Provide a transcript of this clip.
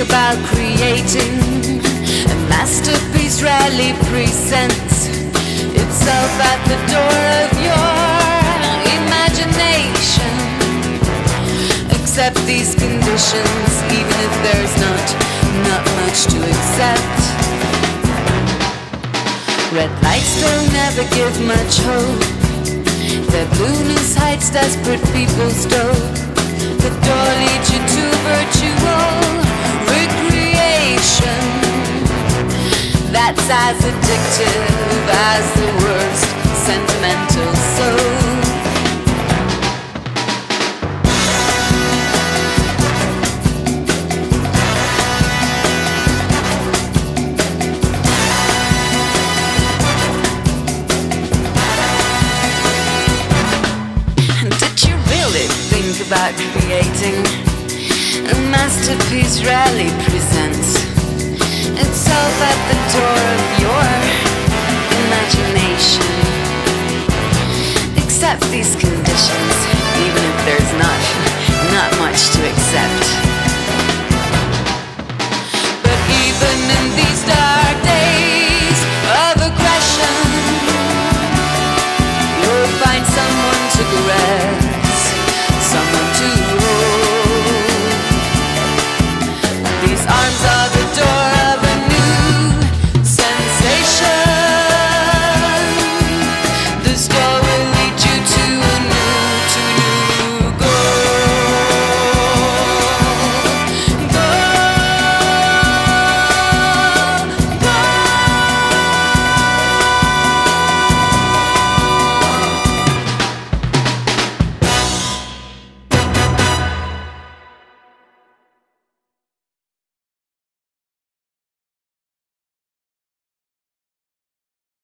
about creating a masterpiece rarely presents itself at the door of your imagination. Accept these conditions, even if there's not not much to accept. Red lights don't ever give much hope. Their blueness hides desperate people's dough. The door leads you to virtual as addictive as the worst sentimental soul. Did you really think about creating a masterpiece rarely presents itself at the door of your imagination? Accept these conditions, even if there's not not much to accept. But even in these dark.